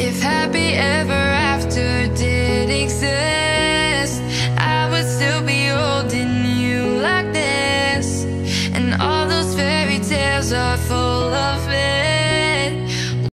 If happy ever after did exist, I would still be holding you like this. And all those fairy tales are full